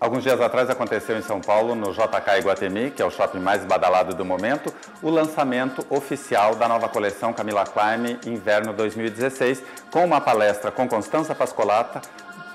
Alguns dias atrás aconteceu em São Paulo, no JK Iguatemi, que é o shopping mais badalado do momento, o lançamento oficial da nova coleção Camila Klein Inverno 2016, com uma palestra com Constança Pascolata,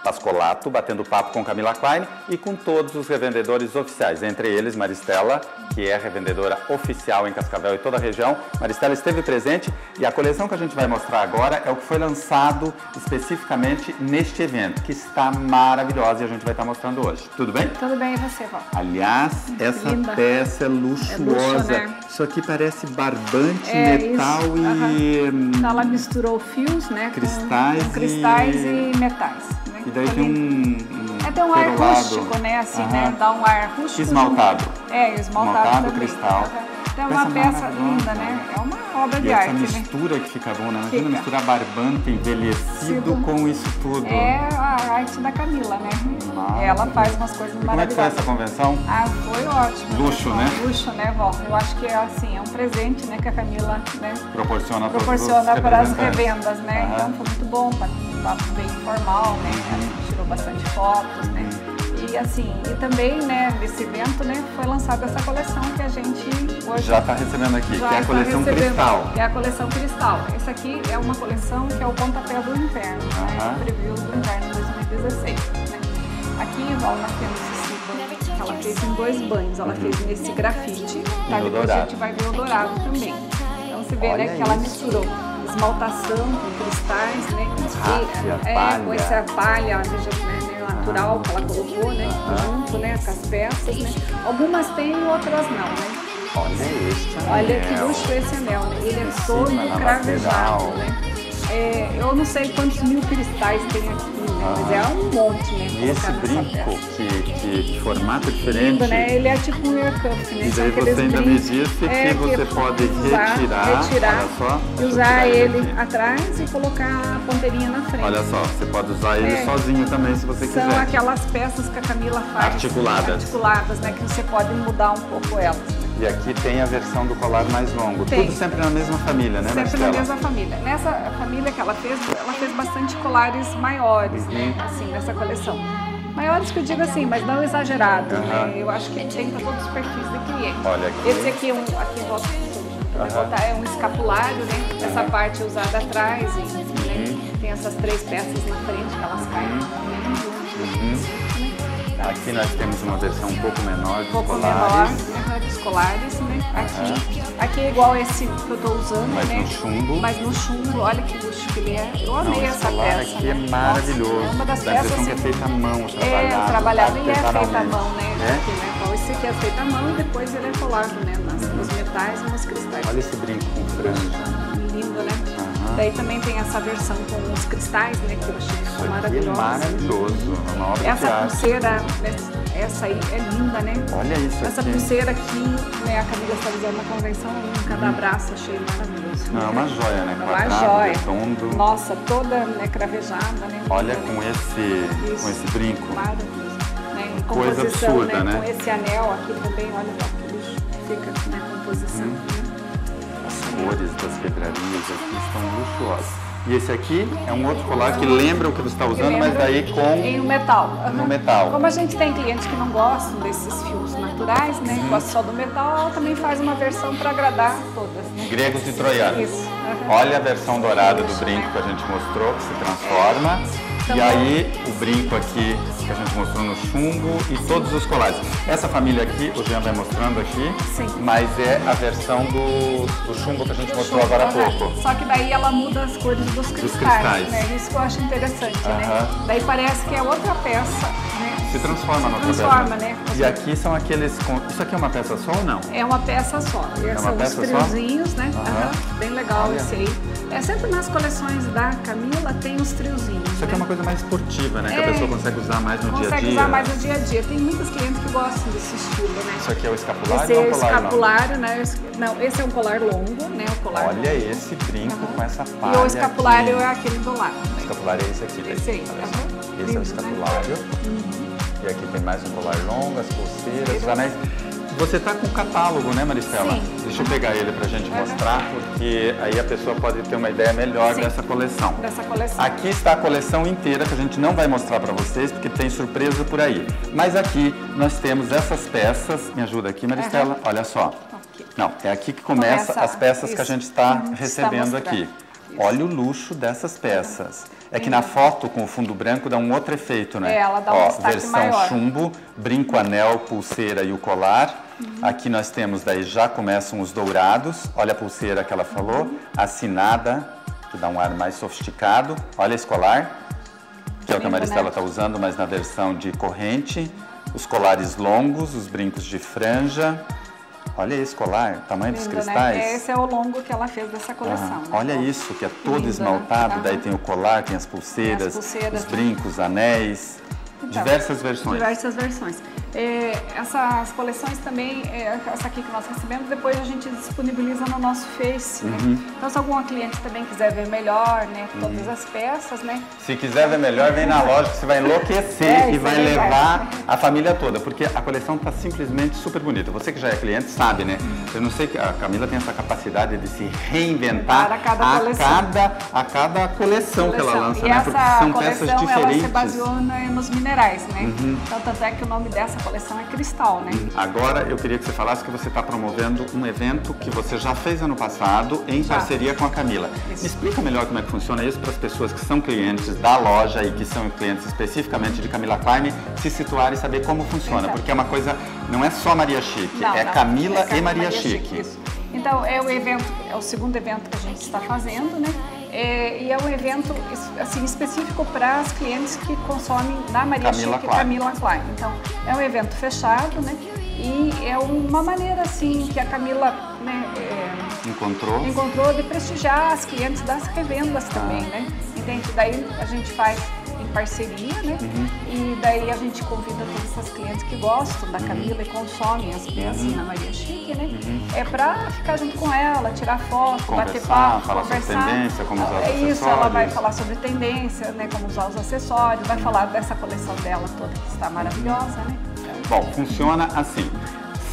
Pascolato, batendo papo com Camila Klein e com todos os revendedores oficiais, entre eles Maristela, que é revendedora oficial em Cascavel e toda a região. Maristela esteve presente e a coleção que a gente vai mostrar agora é o que foi lançado especificamente neste evento, que está maravilhosa e a gente vai estar mostrando hoje. Tudo bem? Tudo bem, e você, Val? Aliás, essa Linda. peça é luxuosa. É luxo, né? Isso aqui parece barbante, É, metal isso. e... hum, Então ela misturou fios, né? com- Cristais com, cristais e- e, metais. E daí tem um... um É, tem um ar rústico, né? Assim, Aham. né? Dá um ar rústico. Esmaltado. É, esmaltado, Esmaltado, também. cristal. Aham. Então é uma Peça linda, né? É uma obra E de essa arte, né? mistura que fica bom, né? Imagina Fica. misturar barbante envelhecido Sido. com isso tudo. É a arte da Camila, né? Maravilha. Ela faz umas coisas E como é que foi maravilhosas. essa convenção? Ah, foi ótimo. Luxo, né? Luxo, né, Vó? Eu acho que é assim, é um presente, né, que a Camila, né, Proporciona, proporciona para para as revendas, né? Aham. Então foi muito bom, papo bem informal, né? Uhum. Tirou bastante fotos, né? E assim, e também, né, nesse evento, né, foi lançada essa coleção que a gente hoje Já está recebendo aqui, que é a está coleção Cristal. É a coleção Cristal. Essa aqui é uma coleção que é o pontapé do inverno, né? Aham. O preview do inverno 2016. Né? Aqui, Val, nós temos esse banho que ela fez em dois banhos. Ela fez nesse grafite, tá? E Depois dourado. a gente vai ver o dourado também. Então você vê, Olha né, que ela misturou esmaltação com cristais, né? Ráfia, é, palha. com essa palha veja, né, né, natural que ela colocou, né? Junto, né? Com as peças, né? Algumas tem, outras não, né? Olha este Olha que luxo esse anel, né? Ele é todo cravejado, né? É, eu não sei quantos mil cristais tem aqui, né? Mas é um monte, né? E esse brinco, que, que, que formato diferente. Lindo, né? Ele é tipo um ear cuff, né? E São daí você ainda me disse é, que você pode usar, retirar, retirar olha só, e usar ele aqui. atrás e colocar a ponteirinha na frente. Olha só, você pode usar ele É. sozinho também se você São quiser. aquelas peças que a Camila faz. Articuladas. Articuladas, né? Que você pode mudar um pouco elas. E aqui tem a versão do colar mais longo. Tem. Tudo sempre na mesma família, né, Sempre Marcela? na mesma família. Nessa família que ela fez, ela fez bastante colares maiores, né? Uhum. Assim, nessa coleção. Maiores que eu digo assim, mas não exagerados, Aham. né? Eu acho que tem para todos os perfis de cliente. Olha aqui. Esse aqui é um, aqui em volta botar, é um escapulário, né? Essa parte usada atrás e né? tem essas três peças na frente que elas caem bem juntas. Uhum. Aqui nós temos uma versão um pouco menor dos Um pouco colares. menor, né, dos colares, né? Aqui, aqui é igual esse que eu tô usando, Mas né? no chumbo. Mas no chumbo, olha que luxo que ele é. Eu Não, amei esse essa peça. aqui é né? maravilhoso. Nossa, é uma das Dá peças que é feita à mão, é, trabalhado. trabalhado e é feita à mão, né? É? Aqui, né? Então esse aqui é feito à mão e depois ele é colado, né? Nas, nos metais e nos cristais. Olha esse brinco com franja. Lindo, né? Daí também tem essa versão com os cristais, né? Que eu achei aqui é maravilhosa. maravilhoso. É uma obra Essa pulseira, né, essa aí é linda, né? Olha isso Essa aqui. pulseira aqui, né, a Camila está usando na convenção, em cada braço, achei maravilhoso. Não, é uma joia, né? É uma Quadrado, joia. redondo. Nossa, toda né, cravejada, né? Olha com esse, Isso. com esse brinco. Maravilhoso. Né? Coisa absurda, né? Com esse anel aqui também, olha só que luxo fica na composição. Hum. né? As cores das pedrarias aqui estão luxuosas. E esse aqui é um outro colar que lembra o que você está usando, mas daí com Em metal. no metal. Como a gente tem clientes que não gostam desses fios naturais, né? Uhum. Gosta só do metal, ela também faz uma versão para agradar todas, né? gregos e troianos. Isso. aham. Olha a versão dourada do brinco que a gente mostrou, que se transforma. E aí o brinco aqui que a gente mostrou no chumbo e todos os colares. Essa família aqui, o Jean vai mostrando aqui, Sim. mas é a versão do, do chumbo que a gente mostrou agora há pouco. Só que daí ela muda as cores dos cristais, cristais. né? Isso que eu acho interessante, né? Aham. Daí parece que é outra peça, né? Se transforma na outra transforma, peça. né? E aqui são aqueles. Isso aqui é uma peça só ou não? É uma peça só. E uma são os peça só? triozinhos, né? Aham. Aham. Bem legal Olha. esse aí. É sempre nas coleções da Camila tem os triozinhos. Isso aqui é né? uma coisa mais esportiva, né? Que a É. pessoa consegue usar mais no dia a Consegue dia. usar mais no dia a dia. Tem muitos clientes que gostam desse estilo, né? Isso aqui é o escapulário Esse é o o escapulário, né? Não, esse é um colar longo, né? O colar Olha longo. esse brinco Aham. com essa E palha o escapulário aqui. é aquele do lado. O né? escapulário é esse aqui. daí. Esse aí, só. Esse é o né? E aqui tem mais um colar longo, as pulseiras, os anéis. Você está com o catálogo, né, Maristela? Sim. Deixa eu pegar ele para a gente mostrar, porque aí a pessoa pode ter uma ideia melhor Sim. dessa coleção. Dessa coleção. Aqui está a coleção inteira, que a gente não vai mostrar para vocês, porque tem surpresa por aí. Mas aqui nós temos essas peças. Me ajuda aqui, Maristela. Olha só. Não, é aqui que começa, Começa as peças que a isso. gente está Uhum, está recebendo aqui. Isso. Olha o luxo dessas peças. É que na foto com o fundo branco dá um outro efeito, né? É, ela dá um Ó, destaque versão maior. chumbo, brinco, anel, pulseira e o colar. Uhum. Aqui nós temos, daí já começam os dourados. Olha a pulseira que ela falou, Uhum. assinada, que dá um ar mais sofisticado. Olha esse colar, que é o que a Lindo, Maristela né? está usando, mas na versão de corrente. Os colares longos, os brincos de franja. Olha esse colar, tamanho dos Lindo, cristais. Né? Esse é o longo que ela fez dessa coleção. Ah, né? olha isso, que é todo Lindo, né? esmaltado, Aham. daí tem o colar, tem as pulseiras, pulseiras, os né? brincos, anéis, Então, diversas versões. Diversas versões. É, essas coleções também, é, essa aqui que nós recebemos, depois a gente disponibiliza no nosso Face. né? Uhum. Então, se algum cliente também quiser ver melhor, né, todas as peças, né, Se quiser ver melhor, vem na loja que você vai enlouquecer É, e vai é levar a família toda, porque a coleção está simplesmente super bonita. Você que já é cliente sabe, né? Eu não sei que a Camila tem essa capacidade de se reinventar A cada coleção. cada, a cada coleção, que ela coleção. lança, e né? Porque são coleção, peças ela diferentes. se baseou né, nos minerais, né? Uhum. Então, tanto é que o nome dessa coleção é Cristal, né? Agora eu queria que você falasse que você está promovendo um evento que você já fez ano passado em Já. parceria com a Camila. Isso. Me explica melhor como é que funciona isso para as pessoas que são clientes da loja e que são clientes especificamente de Camila Klein se situarem e saber como funciona, Então. porque é uma coisa, não é só Maria Chique, Não, é não, Camila é e Maria, Chique. isso. Então, é o evento, é o segundo evento que a gente está fazendo, né? É, e é um evento assim, específico para as clientes que consomem da Maria Camila Chique e Klein. Camila Klein. Então, é um evento fechado, né? E é uma maneira assim que a Camila né, é, Encontrou? encontrou de prestigiar as clientes das revendas também, né? Entende? Daí a gente faz parceria, né? E daí a gente convida todas essas clientes que gostam da Camila e consomem as peças na Maria Chique, né? É pra ficar junto com ela, tirar foto, bater Conversar, papo, falar sobre conversar. tendência, como usar os É isso, ela vai falar sobre tendência, né? Como usar os acessórios, vai falar dessa coleção dela toda que está maravilhosa, né? Bom, funciona assim.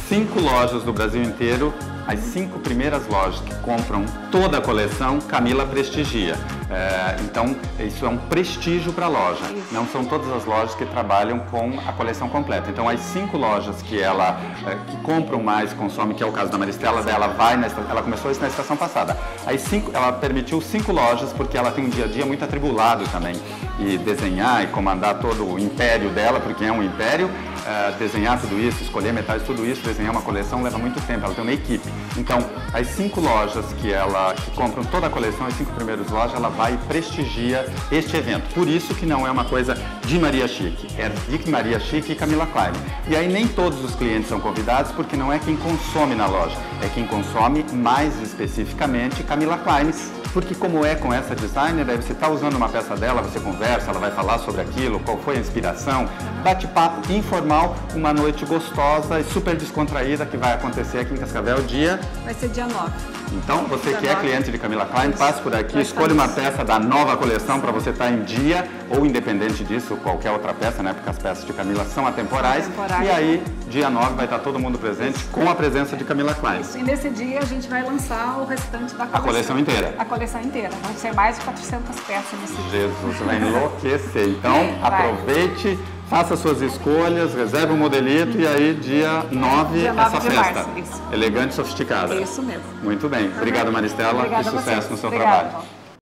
Cinco lojas do Brasil inteiro, as cinco primeiras lojas que compram toda a coleção, Camila prestigia. É, então, isso é um prestígio para a loja. Isso. Não são todas as lojas que trabalham com a coleção completa. Então, as cinco lojas que ela é, que compram mais, consomem, que é o caso da Maristela, dela vai na, ela começou isso na estação passada. As cinco, ela permitiu cinco lojas porque ela tem um dia a dia muito atribulado também e desenhar e comandar todo o império dela, porque é um império. É, desenhar tudo isso, escolher metais, tudo isso, desenhar uma coleção leva muito tempo. Ela tem uma equipe. Então, as cinco lojas que ela que compram toda a coleção, as cinco primeiras lojas, ela vai e prestigia este evento. Por isso que não é uma coisa de Maria Chique, é de Maria Chique e Camila Klein. E aí nem todos os clientes são convidados, porque não é quem consome na loja, é quem consome mais especificamente Camila Klein. Porque como é com essa designer, você está usando uma peça dela, você conversa, ela vai falar sobre aquilo, qual foi a inspiração, bate-papo informal, uma noite gostosa e super descontraída que vai acontecer aqui em Cascavel dia Vai ser dia 9. então, você que é 19. cliente de Camila Klein, passe por aqui, Nós escolha uma peça da nova coleção para você estar em dia, ou independente disso, qualquer outra peça, né? Porque as peças de Camila são atemporais. E aí, dia 9, vai estar todo mundo presente com a presença de Camila Klein. E nesse dia a gente vai lançar o restante da coleção. coleção inteira. A coleção inteira. Vão ser mais de 400 peças nesse dia. Jesus, vai enlouquecer. Então, aproveite, faça suas escolhas, reserve um modelito e aí, dia 9, Dia 9 essa festa. março. Elegante e sofisticada. Isso mesmo. Muito bem. Obrigado, Maristela, Obrigada e sucesso no seu trabalho.